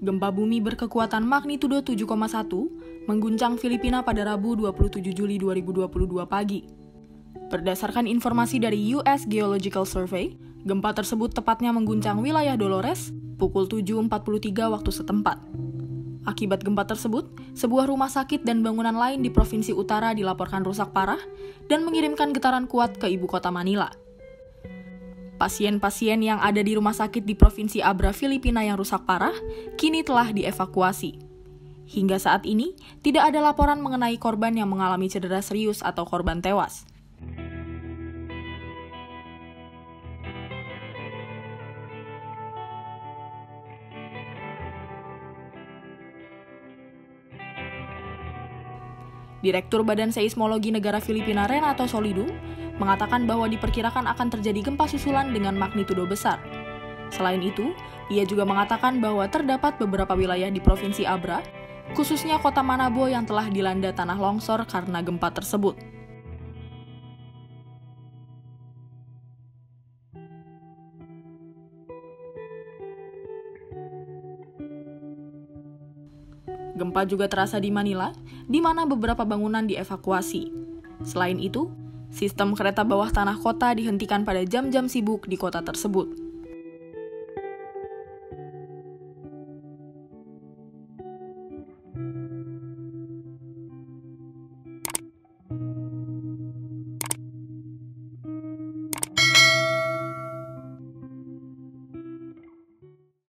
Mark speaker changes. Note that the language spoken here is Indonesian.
Speaker 1: Gempa bumi berkekuatan magnitudo 7,1 mengguncang Filipina pada Rabu 27 Juli 2022 pagi. Berdasarkan informasi dari US Geological Survey, gempa tersebut tepatnya mengguncang wilayah Dolores pukul 7.43 waktu setempat. Akibat gempa tersebut, sebuah rumah sakit dan bangunan lain di Provinsi Utara dilaporkan rusak parah dan mengirimkan getaran kuat ke ibu kota Manila. Pasien-pasien yang ada di rumah sakit di Provinsi Abra, Filipina yang rusak parah kini telah dievakuasi. Hingga saat ini, tidak ada laporan mengenai korban yang mengalami cedera serius atau korban tewas. Direktur Badan Seismologi Negara Filipina Renato Solido mengatakan bahwa diperkirakan akan terjadi gempa susulan dengan magnitudo besar. Selain itu, ia juga mengatakan bahwa terdapat beberapa wilayah di Provinsi Abra, khususnya kota Manabo yang telah dilanda tanah longsor karena gempa tersebut. Gempa juga terasa di Manila, di mana beberapa bangunan dievakuasi. Selain itu, sistem kereta bawah tanah kota dihentikan pada jam-jam sibuk di kota tersebut.